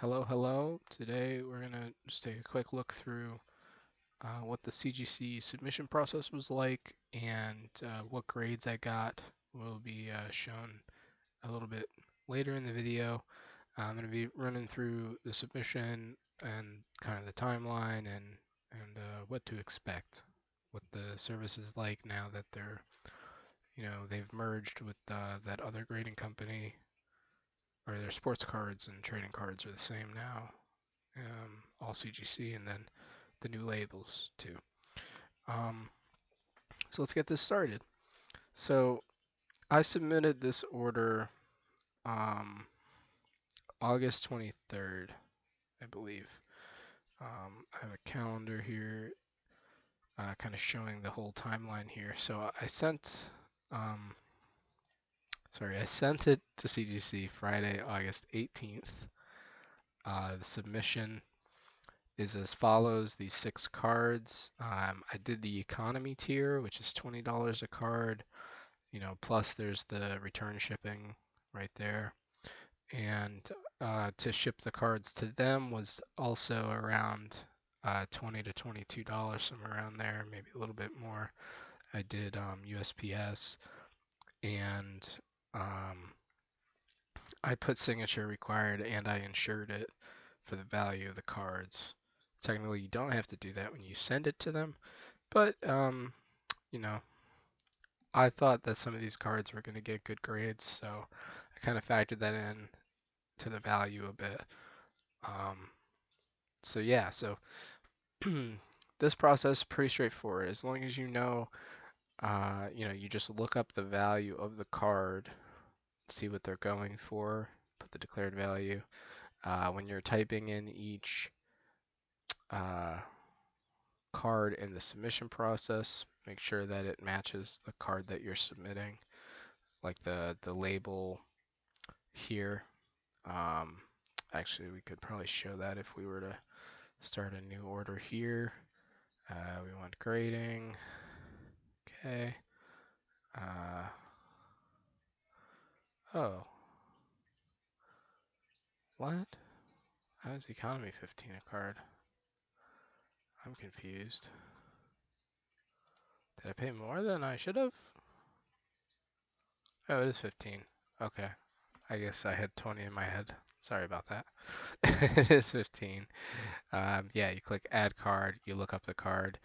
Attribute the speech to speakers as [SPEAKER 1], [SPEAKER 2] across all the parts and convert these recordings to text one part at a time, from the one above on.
[SPEAKER 1] Hello, hello. Today we're going to just take a quick look through uh, what the CGC submission process was like and uh, what grades I got will be uh, shown a little bit later in the video. I'm going to be running through the submission and kind of the timeline and, and uh, what to expect, what the service is like now that they're, you know, they've merged with uh, that other grading company or their sports cards and trading cards are the same now. Um, all CGC and then the new labels too. Um, so let's get this started. So I submitted this order um, August 23rd, I believe. Um, I have a calendar here uh, kind of showing the whole timeline here. So I sent um, sorry, I sent it to CGC Friday, August 18th. Uh, the submission is as follows these six cards. Um, I did the economy tier, which is $20 a card, you know, plus there's the return shipping right there. And uh, to ship the cards to them was also around uh, 20 to $22, somewhere around there, maybe a little bit more. I did um, USPS and um, I put signature required and I insured it for the value of the cards. Technically, you don't have to do that when you send it to them, but um, you know, I thought that some of these cards were going to get good grades, so I kind of factored that in to the value a bit. Um, so yeah, so this process is pretty straightforward. As long as you know uh, you know, you just look up the value of the card, see what they're going for, put the declared value. Uh, when you're typing in each uh, card in the submission process, make sure that it matches the card that you're submitting, like the, the label here. Um, actually, we could probably show that if we were to start a new order here. Uh, we want grading. Okay. Uh, oh. What? How is economy 15 a card? I'm confused. Did I pay more than I should have? Oh, it is 15. Okay. I guess I had 20 in my head. Sorry about that. it is 15. Um, yeah, you click add card, you look up the card.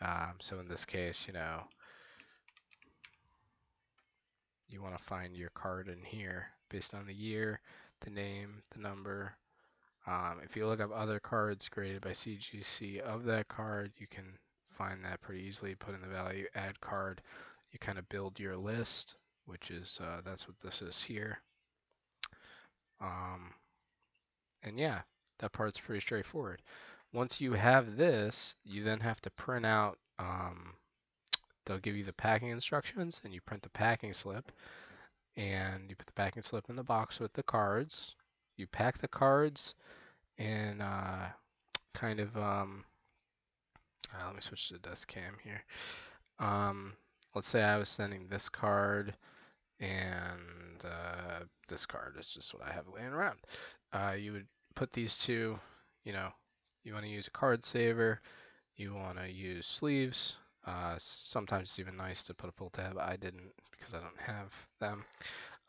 [SPEAKER 1] Um, so in this case, you know, you want to find your card in here based on the year, the name, the number. Um, if you look up other cards graded by CGC of that card, you can find that pretty easily. Put in the value, add card. You kind of build your list, which is uh, that's what this is here. Um, and yeah, that part's pretty straightforward. Once you have this, you then have to print out um, they'll give you the packing instructions and you print the packing slip and you put the packing slip in the box with the cards. You pack the cards in uh, kind of, um, uh, let me switch to the desk cam here. Um, let's say I was sending this card and uh, this card is just what I have laying around. Uh, you would put these two, you know, you want to use a card saver, you want to use sleeves, uh, sometimes it's even nice to put a pull tab. I didn't because I don't have them.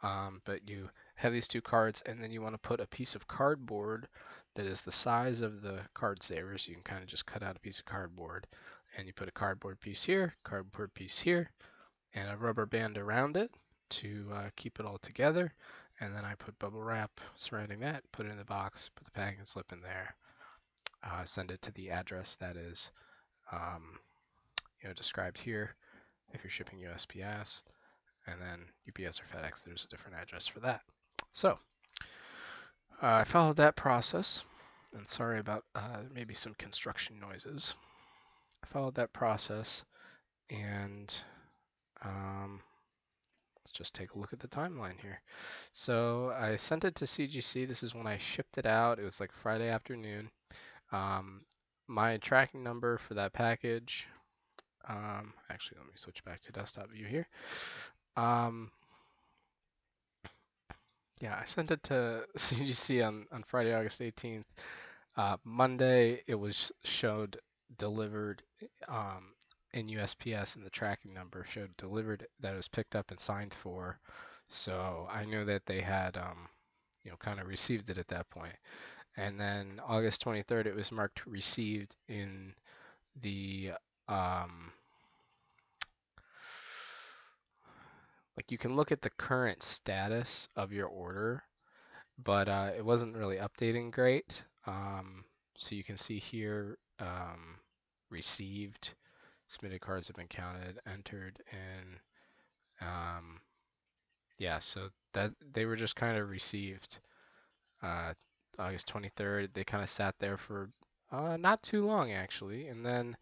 [SPEAKER 1] Um, but you have these two cards, and then you want to put a piece of cardboard that is the size of the card savers. You can kind of just cut out a piece of cardboard, and you put a cardboard piece here, cardboard piece here, and a rubber band around it to uh, keep it all together. And then I put bubble wrap surrounding that, put it in the box, put the packing slip in there, uh, send it to the address that is um, you know, described here if you're shipping USPS, and then UPS or FedEx, there's a different address for that. So uh, I followed that process, and sorry about uh, maybe some construction noises. I followed that process, and um, let's just take a look at the timeline here. So I sent it to CGC. This is when I shipped it out. It was like Friday afternoon. Um, my tracking number for that package um, actually, let me switch back to desktop view here. Um, Yeah, I sent it to CGC on, on Friday, August 18th. Uh, Monday, it was showed delivered um, in USPS, and the tracking number showed delivered that it was picked up and signed for. So I knew that they had, um, you know, kind of received it at that point. And then August 23rd, it was marked received in the um, like you can look at the current status of your order, but uh, it wasn't really updating great. Um, so you can see here um, received, submitted cards have been counted, entered, and um, yeah, so that they were just kind of received. Uh, August 23rd, they kind of sat there for uh, not too long actually, and then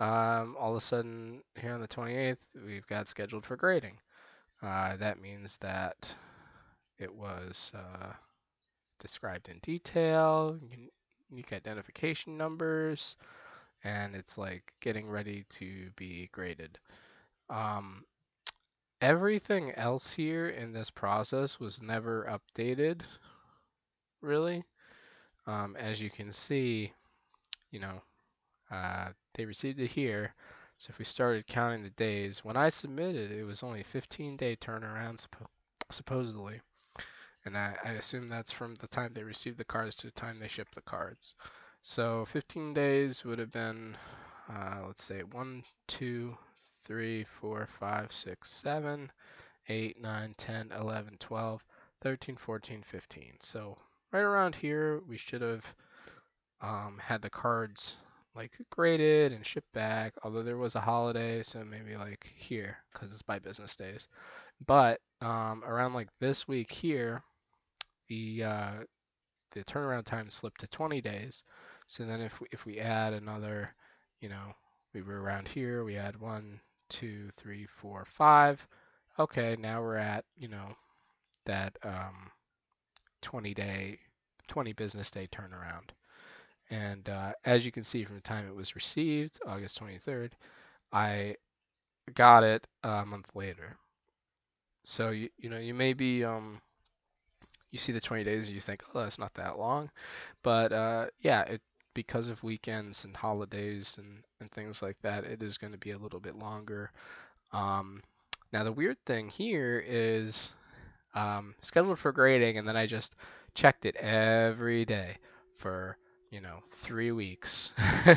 [SPEAKER 1] um, all of a sudden here on the 28th, we've got scheduled for grading. Uh, that means that it was uh, described in detail, unique identification numbers, and it's like getting ready to be graded. Um, everything else here in this process was never updated, really. Um, as you can see, you know, uh, they received it here. So if we started counting the days, when I submitted, it was only a 15 day turnaround, supposedly. And I, I assume that's from the time they received the cards to the time they shipped the cards. So 15 days would have been, uh, let's say, 1, 2, 3, 4, 5, 6, 7, 8, 9, 10, 11, 12, 13, 14, 15. So right around here, we should have um, had the cards like graded and shipped back. Although there was a holiday, so maybe like here because it's by business days. But um, around like this week here, the uh, the turnaround time slipped to 20 days. So then if we, if we add another, you know, we were around here, we add one, two, three, four, five. Okay, now we're at you know that um, 20 day, 20 business day turnaround. And uh, as you can see from the time it was received, August 23rd, I got it a month later. So you you know you may be um, you see the 20 days and you think oh that's not that long, but uh, yeah it because of weekends and holidays and, and things like that it is going to be a little bit longer. Um, now the weird thing here is um, scheduled for grading and then I just checked it every day for you know, three weeks.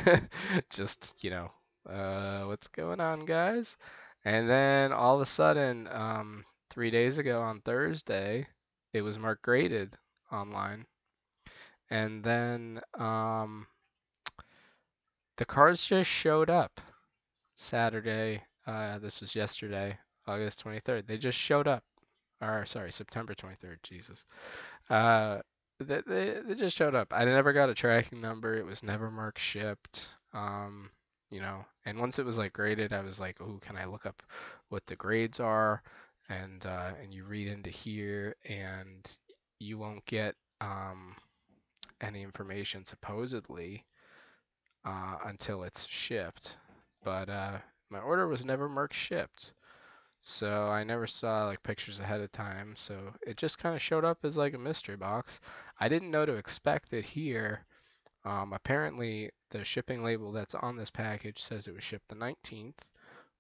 [SPEAKER 1] Just, you know, uh, what's going on, guys? And then all of a sudden, um, three days ago on Thursday, it was marked graded online. And then um, the cards just showed up Saturday. Uh, this was yesterday, August 23rd. They just showed up. Or, sorry, September 23rd. Jesus. Uh, they, they, they just showed up. I never got a tracking number. It was never marked shipped. Um, you know, and once it was like graded, I was like, oh, can I look up what the grades are? And uh, and you read into here, and you won't get um, any information supposedly uh, until it's shipped. But uh, my order was never marked shipped. So I never saw like pictures ahead of time. So it just kind of showed up as like a mystery box. I didn't know to expect it here. Um, apparently, the shipping label that's on this package says it was shipped the 19th,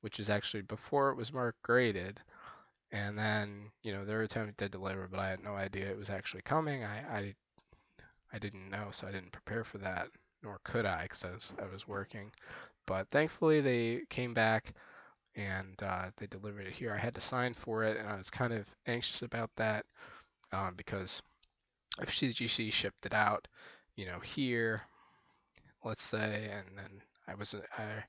[SPEAKER 1] which is actually before it was marked graded. And then, you know, they were attempting to deliver, but I had no idea it was actually coming. I, I, I didn't know, so I didn't prepare for that, nor could I, because I was, I was working. But thankfully, they came back and uh, they delivered it here. I had to sign for it, and I was kind of anxious about that um, because if CGC shipped it out, you know, here, let's say, and then I was, I,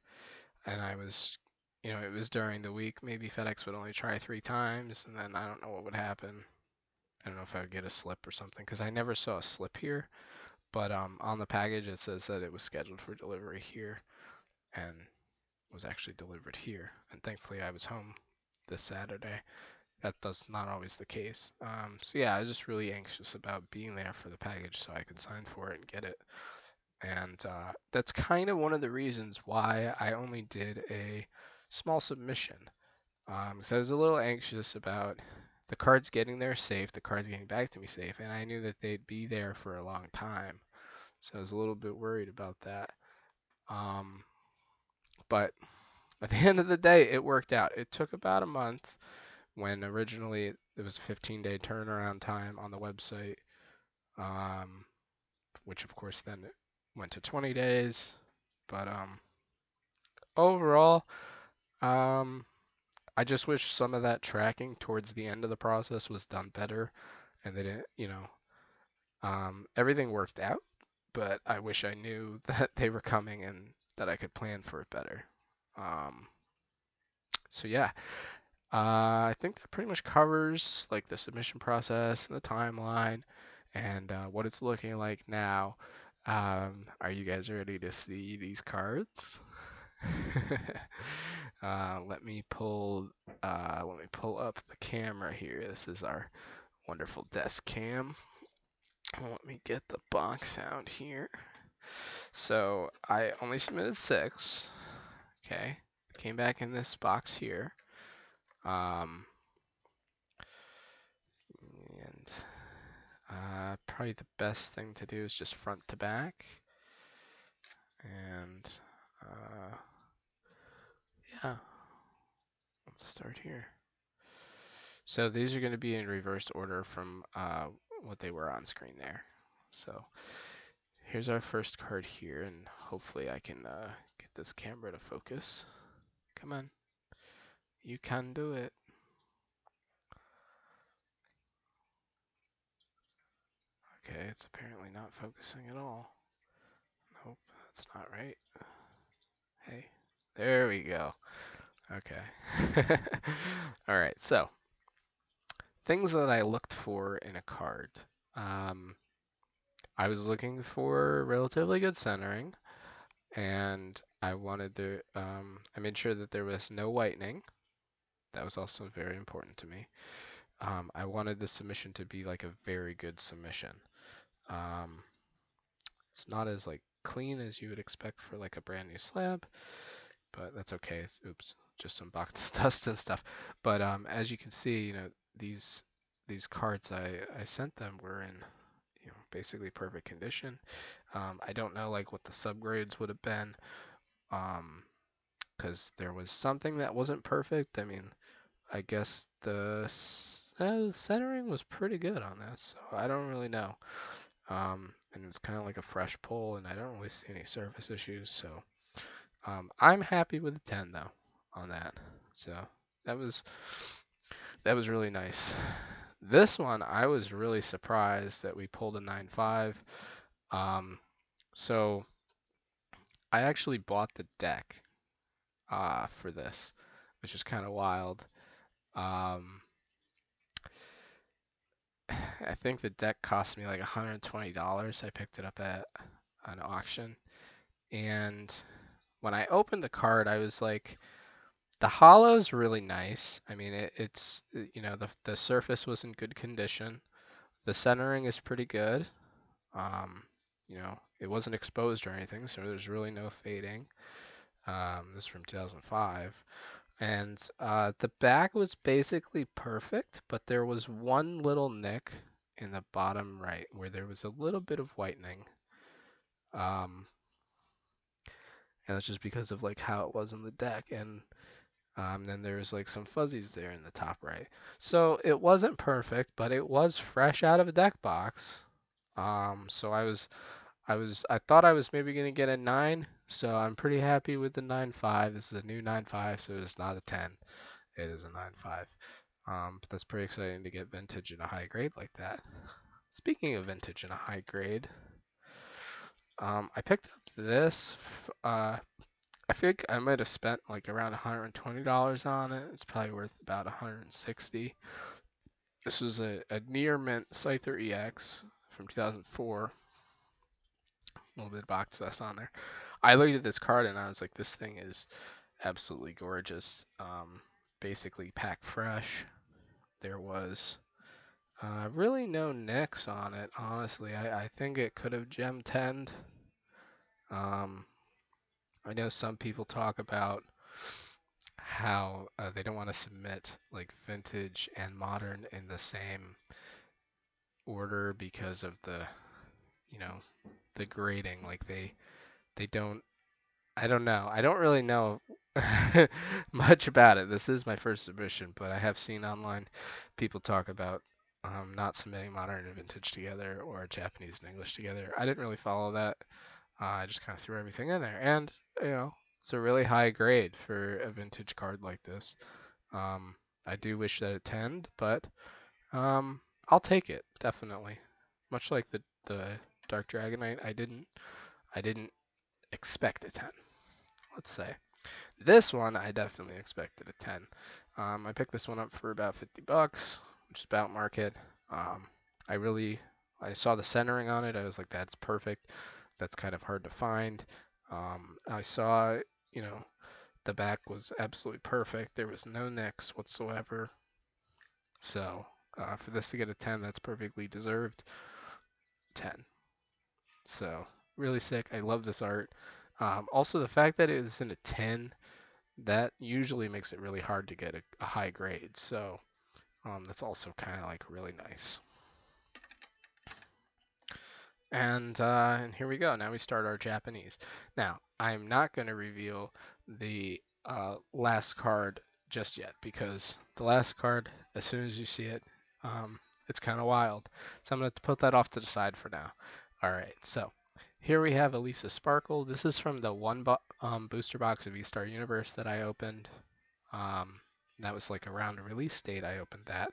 [SPEAKER 1] and I was, you know, it was during the week. Maybe FedEx would only try three times, and then I don't know what would happen. I don't know if I would get a slip or something because I never saw a slip here. But um, on the package, it says that it was scheduled for delivery here, and was actually delivered here. And thankfully, I was home this Saturday. That does not always the case. Um, so yeah, I was just really anxious about being there for the package so I could sign for it and get it. And uh, that's kind of one of the reasons why I only did a small submission. Um, so I was a little anxious about the the card's getting there safe, the card's getting back to me safe, and I knew that they'd be there for a long time. So I was a little bit worried about that. Um, but at the end of the day, it worked out. It took about a month when originally it was a 15 day turnaround time on the website, um, which of course then went to 20 days. But um, overall, um, I just wish some of that tracking towards the end of the process was done better, and they didn't, you know, um, everything worked out, but I wish I knew that they were coming and that I could plan for it better. Um, so yeah, uh, I think that pretty much covers like the submission process and the timeline and uh, what it's looking like now. Um, are you guys ready to see these cards? uh, let me pull. Uh, let me pull up the camera here. This is our wonderful desk cam. Let me get the box out here. So I only submitted six. Okay, came back in this box here. Um, and uh, probably the best thing to do is just front to back. And uh, yeah, let's start here. So these are going to be in reverse order from uh, what they were on screen there. So here's our first card here, and hopefully I can uh, get this camera to focus. Come on. You can do it. Okay, it's apparently not focusing at all. Nope, that's not right. Hey, there we go. Okay. all right, so things that I looked for in a card. Um, I was looking for relatively good centering, and I wanted to. Um, I made sure that there was no whitening. That was also very important to me. Um, I wanted the submission to be like a very good submission. Um, it's not as like clean as you would expect for like a brand new slab, but that's okay. It's, oops, just some box dust and stuff. But um, as you can see, you know these these cards I I sent them were in you know basically perfect condition. Um, I don't know like what the subgrades would have been. Um, because there was something that wasn't perfect. I mean, I guess the uh, centering was pretty good on this, so I don't really know. Um, and it was kind of like a fresh pull, and I don't really see any surface issues, so um, I'm happy with the 10 though on that. So that was that was really nice. This one, I was really surprised that we pulled a 9.5. Um, so I actually bought the deck uh, for this, which is kind of wild. Um, I think the deck cost me like $120. I picked it up at an auction. And when I opened the card, I was like, the holo's really nice. I mean, it, it's, you know, the, the surface was in good condition. The centering is pretty good. Um, you know, it wasn't exposed or anything, so there's really no fading. Um, this is from 2005 and uh, the back was basically perfect, but there was one little nick in the bottom right where there was a little bit of whitening. Um, and that's just because of like how it was on the deck, and um, then there's like some fuzzies there in the top right. So it wasn't perfect, but it was fresh out of a deck box. Um, so I was, I was, I thought I was maybe gonna get a nine, so I'm pretty happy with the nine five. This is a new nine five, so it's not a 10. It is a 9.5. Um, but that's pretty exciting to get vintage in a high grade like that. Speaking of vintage in a high grade, um, I picked up this. Uh, I think I might have spent like around $120 on it. It's probably worth about 160 This was a, a near mint Scyther EX from 2004. A little bit of box dust on there. I looked at this card and I was like, this thing is absolutely gorgeous. Um, basically pack fresh. There was uh, really no nicks on it, honestly. I, I think it could have gem 10 um, I know some people talk about how uh, they don't want to submit like vintage and modern in the same order because of the you know the grading like they they don't I don't know. I don't really know much about it. This is my first submission, but I have seen online people talk about um, not submitting modern and vintage together or Japanese and English together. I didn't really follow that. Uh, I just kind of threw everything in there, and you know, it's a really high grade for a vintage card like this. Um, I do wish that it 10, but um, I'll take it definitely. Much like the the Dark Dragonite, I didn't I didn't expect a 10. Let's say this one I definitely expected a 10. Um, I picked this one up for about 50 bucks, which is about market. Um, I really I saw the centering on it. I was like, that's perfect. That's kind of hard to find. Um, I saw, you know, the back was absolutely perfect. There was no nicks whatsoever. So uh, for this to get a 10, that's perfectly deserved. 10. So really sick. I love this art. Um, also, the fact that it is in a 10, that usually makes it really hard to get a, a high grade. So um, that's also kind of like really nice. And, uh, and here we go. Now we start our Japanese. Now, I'm not going to reveal the uh, last card just yet because the last card, as soon as you see it, um, it's kind of wild. So I'm going to put that off to the side for now. All right, so here we have Elesa Sparkle. This is from the one bo um, booster box of VSTAR Universe that I opened. Um, that was like around a release date I opened that.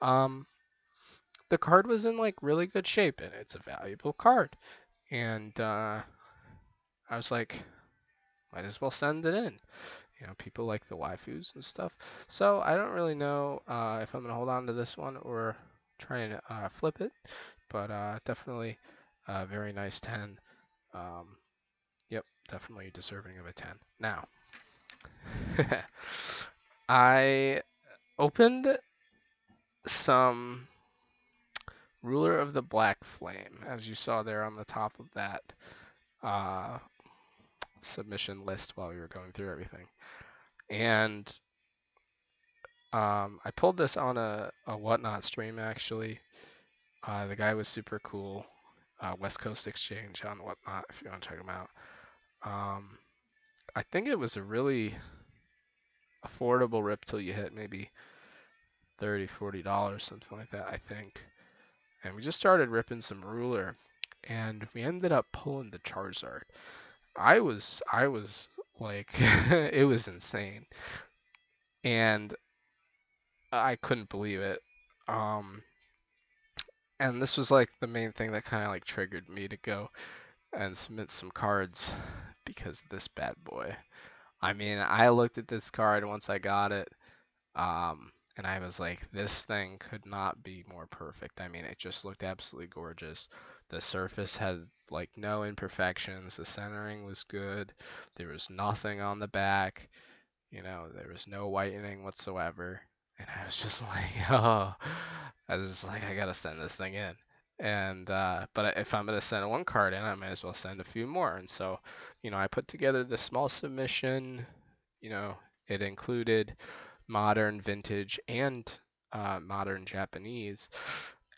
[SPEAKER 1] Um, the card was in like really good shape and it's a valuable card. And uh, I was like, might as well send it in. You know, people like the waifus and stuff. So I don't really know uh, if I'm gonna hold on to this one or try and uh, flip it, but uh, definitely a very nice 10. Um, yep, definitely deserving of a 10. Now, I opened some Ruler of the Black Flame, as you saw there on the top of that uh, submission list while we were going through everything. And um, I pulled this on a, a Whatnot stream actually. Uh, the guy was super cool. Uh, West Coast Exchange on Whatnot if you want to check him out. Um, I think it was a really affordable rip till you hit maybe 30 40 dollars something like that i think and we just started ripping some ruler and we ended up pulling the charizard. I was i was like it was insane. And i couldn't believe it. Um and this was like the main thing that kind of like triggered me to go and submit some cards because this bad boy. I mean, I looked at this card once I got it, um, and I was like, this thing could not be more perfect. I mean, it just looked absolutely gorgeous. The surface had like no imperfections. The centering was good. There was nothing on the back. You know, there was no whitening whatsoever. And I was just like, oh, I was just like, I gotta send this thing in and uh, but if I'm gonna send one card in, I might as well send a few more. And so, you know, I put together the small submission. You know, it included modern, vintage, and uh, modern Japanese,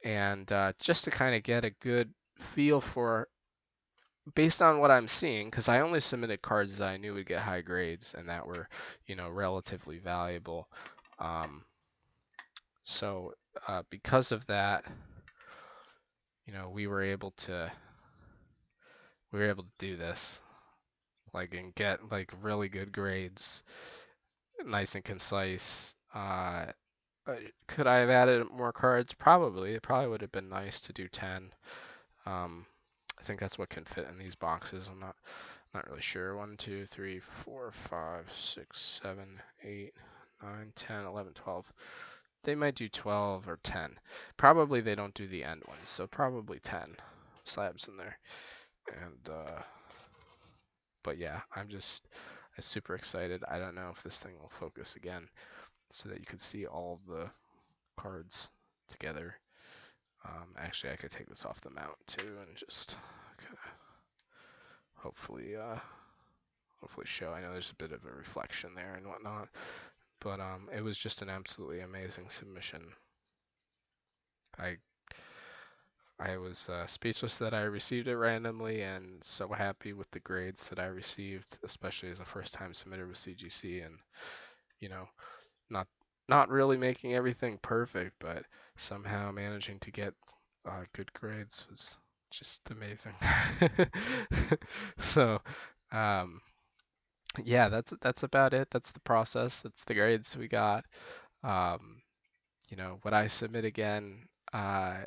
[SPEAKER 1] and uh, just to kind of get a good feel for, based on what I'm seeing, because I only submitted cards that I knew would get high grades and that were, you know, relatively valuable. Um, so uh, because of that you know, we were able to we were able to do this like and get like really good grades nice and concise uh, uh could i have added more cards? Probably. It probably would have been nice to do 10 um i think that's what can fit in these boxes. I'm not not really sure. 1 2 3 4 5 6 7 8 9 10 11 12 they might do 12 or 10. Probably they don't do the end ones, so probably 10 slabs in there. And, uh, but yeah, I'm just I'm super excited. I don't know if this thing will focus again so that you can see all the cards together. Um, actually, I could take this off the mount too and just kind of hopefully, uh, hopefully show. I know there's a bit of a reflection there and whatnot, but um, it was just an absolutely amazing submission. I I was uh, speechless that I received it randomly and so happy with the grades that I received, especially as a first time submitter with CGC and you know, not not really making everything perfect, but somehow managing to get uh, good grades was just amazing. so, um, yeah, that's that's about it. That's the process. That's the grades we got. Um, you know, would I submit again? Uh,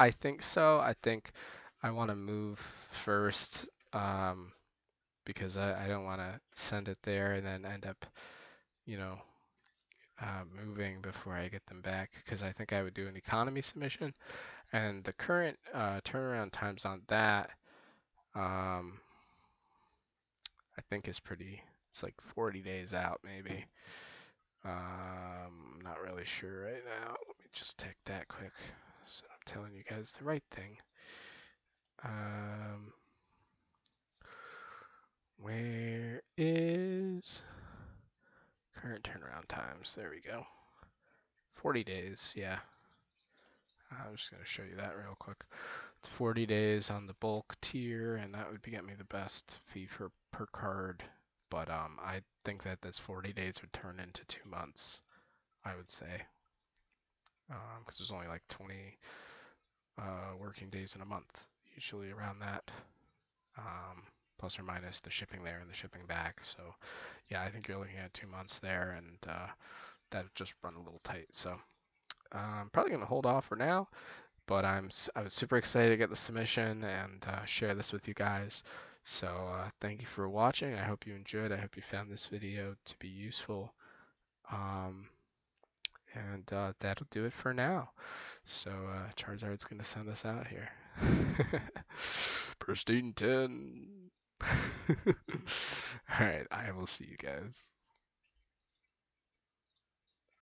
[SPEAKER 1] I think so. I think I want to move first um, because I, I don't want to send it there and then end up, you know, uh, moving before I get them back because I think I would do an economy submission. And the current uh, turnaround times on that, um, I think is pretty, it's like 40 days out maybe. Um, I'm not really sure right now. Let me just take that quick so I'm telling you guys the right thing. Um, where is current turnaround times? There we go. 40 days, yeah. I'm just going to show you that real quick. It's 40 days on the bulk tier, and that would be, get me the best fee for per card. But um, I think that this 40 days would turn into two months, I would say. Because um, there's only like 20 uh, working days in a month, usually around that. Um, plus or minus the shipping there and the shipping back. So, yeah, I think you're looking at two months there, and uh, that just run a little tight. So, I'm probably going to hold off for now, but I'm I was super excited to get the submission and uh, share this with you guys. So uh, thank you for watching. I hope you enjoyed. I hope you found this video to be useful. Um, and uh, that'll do it for now. So uh, Charizard's going to send us out here. Pristine 10. Alright, I will see you guys.